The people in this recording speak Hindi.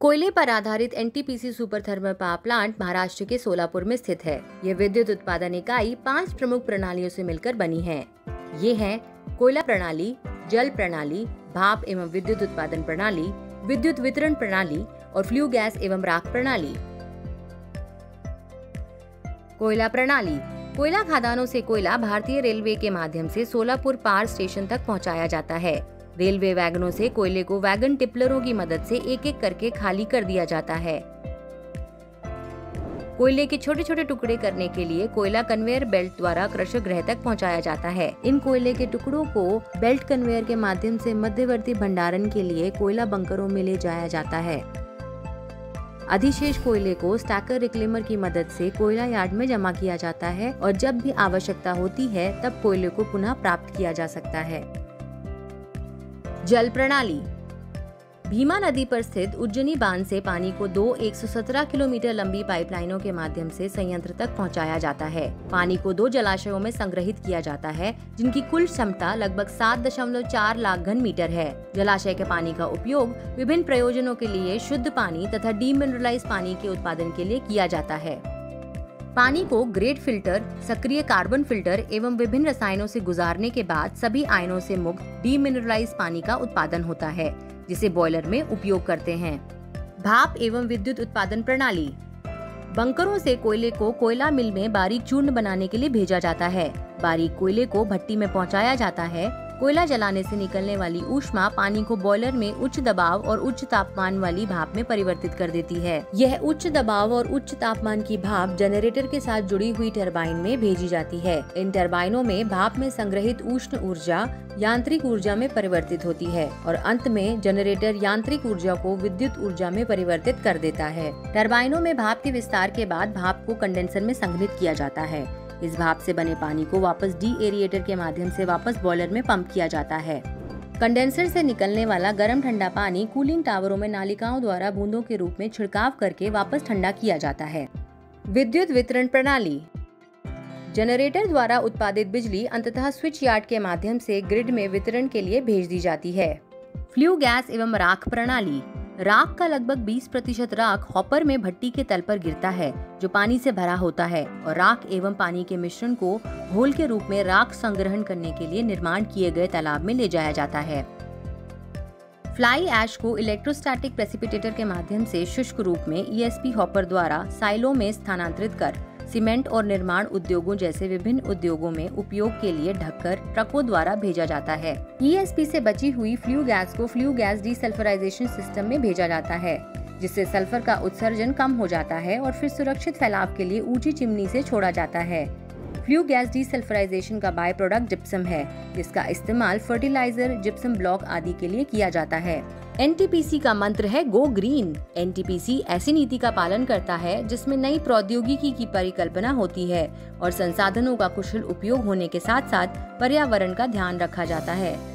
कोयले पर आधारित NTPC super thermal power plant Maharashtra के सोलापुर में स्थित है। ये विद्युत उत्पादन इकाई पाँच प्रमुख प्रणालियों से मिलकर बनी है। ये है कोयला प्रणाली, जल प्रणाली, भाप एवं विद्युत उत्पादन प्रणाली, विद्युत वितरण प्रणाली और फ्लू गैस एवं राख प्रणाली। कोयला प्रणाली। कोयला खदानों से कोयला भारतीय रेलवे के माध्यम से सोलापुर पार स्टेशन तक पहुँचाया जाता है। रेलवे वैगनों से कोयले को वैगन टिपलरों की मदद से एक एक करके खाली कर दिया जाता है। कोयले के छोटे छोटे टुकड़े करने के लिए कोयला कन्वेयर बेल्ट द्वारा क्रशर ग्रह तक पहुँचाया जाता है। इन कोयले के टुकड़ों को बेल्ट कन्वेयर के माध्यम से मध्यवर्ती भंडारण के लिए कोयला बंकरों में ले जाया जाता है। अधिशेष कोयले को स्टैकर रिक्लेमर की मदद से कोयला यार्ड में जमा किया जाता है और जब भी आवश्यकता होती है, तब कोयले को पुनः प्राप्त किया जा सकता है। जल प्रणाली। भीमा नदी पर स्थित उज्जैनी बाँध से पानी को दो 117 किलोमीटर लंबी पाइपलाइनों के माध्यम से संयंत्र तक पहुँचाया जाता है। पानी को दो जलाशयों में संग्रहित किया जाता है, जिनकी कुल क्षमता लगभग सात दशमलव चार लाख घन मीटर है। जलाशय के पानी का उपयोग विभिन्न प्रयोजनों के लिए शुद्ध पानी तथा डीमिनरलाइज पानी के उत्पादन के लिए किया जाता है। पानी को ग्रेड फ़िल्टर, सक्रिय कार्बन फ़िल्टर एवं विभिन्न रसायनों से गुजारने के बाद सभी आयनों से मुक्त डीमिनरलाइज पानी का उत्पादन होता है, जिसे बॉयलर में उपयोग करते हैं। भाप एवं विद्युत उत्पादन प्रणाली। बंकरों से कोयले को कोयला मिल में बारीक चूर्ण बनाने के लिए भेजा जाता है। बारीक कोयले को भट्टी में पहुँचाया जाता है कोयला जलाने से निकलने वाली ऊष्मा पानी को बॉयलर में उच्च दबाव और उच्च तापमान वाली भाप में परिवर्तित कर देती है। यह उच्च दबाव और उच्च तापमान की भाप जनरेटर के साथ जुड़ी हुई टरबाइन में भेजी जाती है। इन टरबाइनों में भाप में संग्रहित उष्ण ऊर्जा, यांत्रिक ऊर्जा में परिवर्तित होती है और अंत में जनरेटर यांत्रिक ऊर्जा को विद्युत ऊर्जा में परिवर्तित कर देता है। टरबाइनों में भाप के विस्तार के बाद भाप को कंडेंसर में संग्रहित किया जाता है। इस भाप से बने पानी को वापस डी एरिएटर के माध्यम से वापस बॉयलर में पंप किया जाता है। कंडेंसर से निकलने वाला गर्म ठंडा पानी कूलिंग टावरों में नालिकाओं द्वारा बूंदों के रूप में छिड़काव करके वापस ठंडा किया जाता है। विद्युत वितरण प्रणाली। जनरेटर द्वारा उत्पादित बिजली अंततः स्विच यार्ड के माध्यम से ग्रिड में वितरण के लिए भेज दी जाती है। फ्लू गैस एवं राख प्रणाली। राख का लगभग 20 प्रतिशत राख हॉपर में भट्टी के तल पर गिरता है, जो पानी से भरा होता है, और राख एवं पानी के मिश्रण को घोल के रूप में राख संग्रहण करने के लिए निर्माण किए गए तालाब में ले जाया जाता है। फ्लाई एश को इलेक्ट्रोस्टैटिक प्रेसिपिटेटर के माध्यम से शुष्क रूप में ईएसपी हॉपर द्वारा साइलो में स्थानांतरित कर सीमेंट और निर्माण उद्योगों जैसे विभिन्न उद्योगों में उपयोग के लिए ढककर ट्रकों द्वारा भेजा जाता है। ईएसपी से बची हुई फ्लू गैस को फ्लू गैस डीसल्फराइजेशन सिस्टम में भेजा जाता है, जिससे सल्फ़र का उत्सर्जन कम हो जाता है और फिर सुरक्षित फैलाव के लिए ऊँची चिमनी से छोड़ा जाता है। फ्लू गैस डीसल्फराइजेशन का बाय प्रोडक्ट जिप्सम है, जिसका इस्तेमाल फर्टिलाइज़र, जिप्सम ब्लॉक आदि के लिए किया जाता है। एनटीपीसी का मंत्र है, गो ग्रीन. एनटीपीसी ऐसी नीति का पालन करता है, जिसमें नई प्रौद्योगिकी की परिकल्पना होती है और संसाधनों का कुशल उपयोग होने के साथ साथ पर्यावरण का ध्यान रखा जाता है।